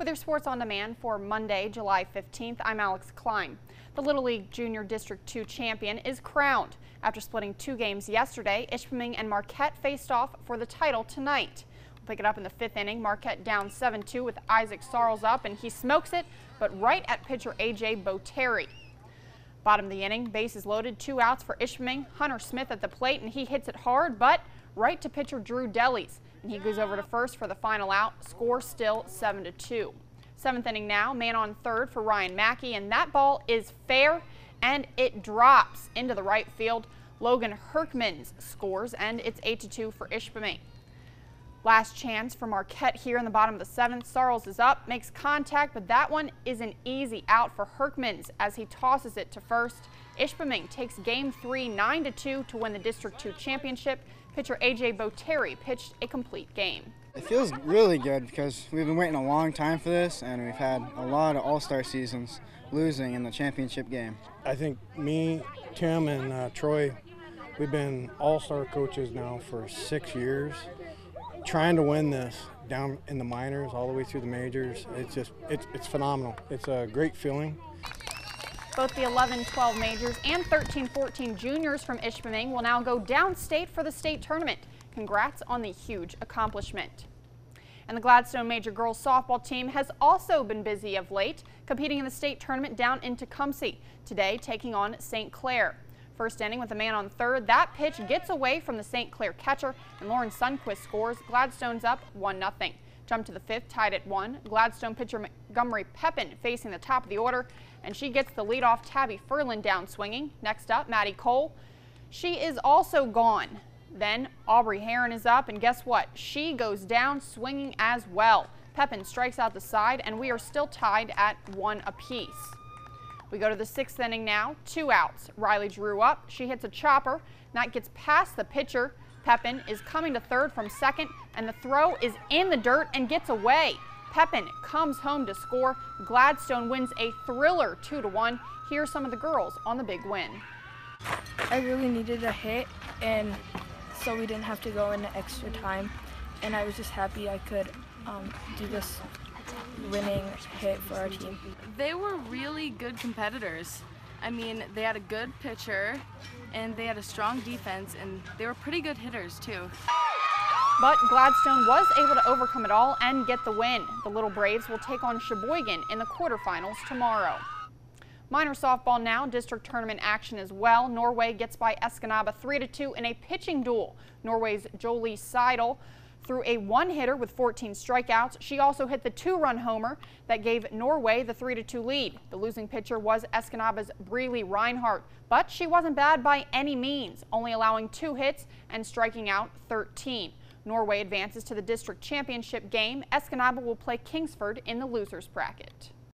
With your sports on demand for Monday, July 15th, I'm Alex Klein. The Little League Junior District 2 champion is crowned. After splitting two games yesterday, Ishpeming and Marquette faced off for the title tonight. We'll pick it up in the fifth inning. Marquette down 7-2 with Isaac Sarles up, and he smokes it, but right at pitcher A.J. Boteri. Bottom of the inning, bases loaded, two outs for Ishpeming. Hunter Smith at the plate, and he hits it hard, but right to pitcher Drew Delis and he goes over to first for the final out. Score still 7 to 2. Seventh inning now, man on third for Ryan Mackey, and that ball is fair and it drops into the right field. Logan Herkmans scores, and it's 8 to 2 for Ishpeming. Last chance for Marquette here in the bottom of the seventh. Sarles is up, makes contact, but that one is an easy out for Herkmans as he tosses it to first. Ishpeming takes game three, 9 to 2 to win the District 2 championship. Pitcher A.J. Boteri pitched a complete game. It feels really good because we've been waiting a long time for this and we've had a lot of all-star seasons losing in the championship game. I think me, Tim, and uh, Troy, we've been all-star coaches now for six years trying to win this down in the minors all the way through the majors. It's just, it's, it's phenomenal. It's a great feeling. Both the 11-12 majors and 13-14 juniors from Ishpeming will now go downstate for the state tournament. Congrats on the huge accomplishment. And the Gladstone Major girls softball team has also been busy of late, competing in the state tournament down in Tecumseh, today taking on St. Clair. First inning with a man on third, that pitch gets away from the St. Clair catcher, and Lauren Sunquist scores. Gladstone's up 1-0. Jump to the fifth, tied at one. Gladstone pitcher Montgomery Pepin facing the top of the order, and she gets the leadoff Tabby Furlan down swinging. Next up, Maddie Cole. She is also gone. Then Aubrey Heron is up, and guess what? She goes down swinging as well. Pepin strikes out the side, and we are still tied at one apiece. We go to the sixth inning now, two outs. Riley Drew up. She hits a chopper. That gets past the pitcher. Pepin is coming to third from second, and the throw is in the dirt and gets away. Pepin comes home to score. Gladstone wins a thriller 2 to 1. Here's some of the girls on the big win. I really needed a hit, and so we didn't have to go into extra time. And I was just happy I could um, do this winning hit for our team. They were really good competitors. I mean, they had a good pitcher and they had a strong defense and they were pretty good hitters too. But Gladstone was able to overcome it all and get the win. The Little Braves will take on Cheboygan in the quarterfinals tomorrow. Minor softball now, district tournament action as well. Norway gets by Escanaba 3-2 in a pitching duel. Norway's Jolie Seidel threw a one-hitter with 14 strikeouts. She also hit the two-run homer that gave Norway the 3-2 lead. The losing pitcher was Escanaba's Breely Reinhardt, but she wasn't bad by any means, only allowing two hits and striking out 13. Norway advances to the district championship game. Escanaba will play Kingsford in the losers bracket.